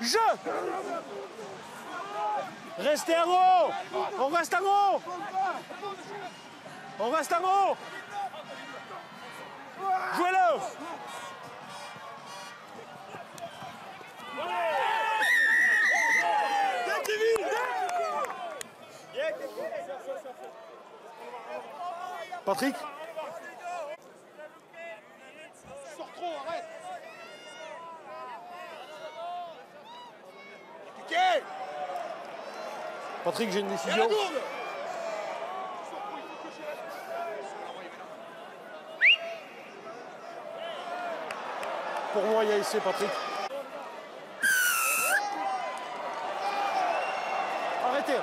Jeu Restez en haut On reste en haut On reste en haut Jouez-le. Patrick Patrick, j'ai une décision. Pour moi, il y a essai, Patrick. Arrêtez,